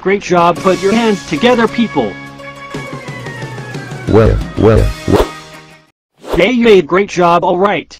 Great job, put your hands together people. Well, well, well. Yeah, you made great job alright.